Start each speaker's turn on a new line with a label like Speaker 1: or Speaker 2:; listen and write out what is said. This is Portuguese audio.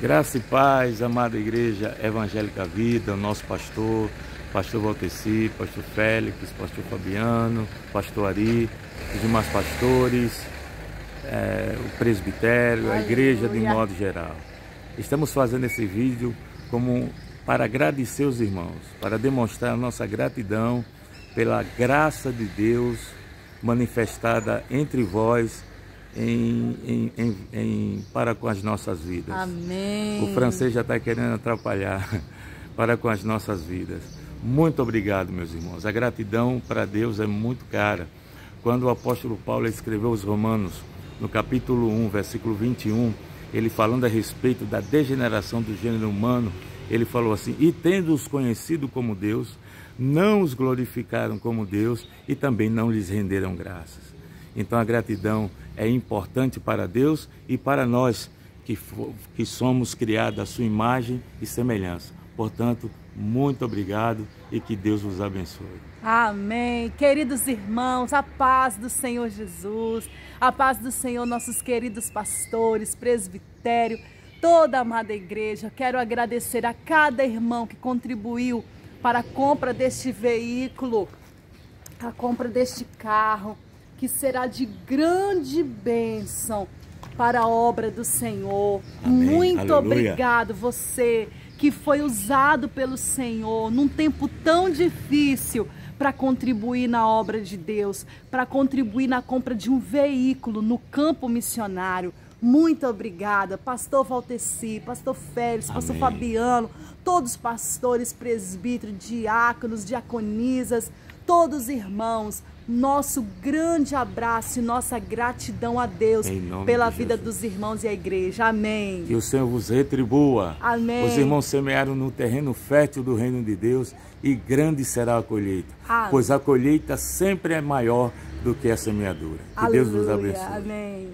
Speaker 1: Graça e paz, amada Igreja Evangélica Vida, nosso pastor, pastor Valteci, pastor Félix, pastor Fabiano, pastor Ari, os demais pastores, é, o presbitério, a igreja de modo geral. Estamos fazendo esse vídeo como para agradecer os irmãos, para demonstrar a nossa gratidão pela graça de Deus manifestada entre vós em, em, em, para com as nossas vidas.
Speaker 2: Amém.
Speaker 1: O francês já está querendo atrapalhar para com as nossas vidas. Muito obrigado, meus irmãos. A gratidão para Deus é muito cara. Quando o apóstolo Paulo escreveu os Romanos, no capítulo 1, versículo 21, ele falando a respeito da degeneração do gênero humano, ele falou assim: E tendo-os conhecido como Deus, não os glorificaram como Deus e também não lhes renderam graças. Então a gratidão é importante para Deus e para nós que, que somos criados à sua imagem e semelhança. Portanto, muito obrigado e que Deus vos abençoe.
Speaker 2: Amém. Queridos irmãos, a paz do Senhor Jesus, a paz do Senhor, nossos queridos pastores, presbitério, toda a amada igreja. Quero agradecer a cada irmão que contribuiu para a compra deste veículo, a compra deste carro que será de grande bênção para a obra do Senhor. Amém. Muito Aleluia. obrigado você que foi usado pelo Senhor num tempo tão difícil para contribuir na obra de Deus, para contribuir na compra de um veículo no campo missionário. Muito obrigada, pastor Valteci, pastor Félix, Amém. pastor Fabiano, todos os pastores, presbíteros, diáconos, diaconisas, todos irmãos, nosso grande abraço e nossa gratidão a Deus pela de vida dos irmãos e a igreja. Amém.
Speaker 1: Que o Senhor vos retribua.
Speaker 2: Amém.
Speaker 1: Os irmãos semearam no terreno fértil do reino de Deus e grande será a colheita. Amém. Pois a colheita sempre é maior do que a semeadura. Que
Speaker 2: Aleluia.
Speaker 1: Deus vos abençoe.
Speaker 2: Amém.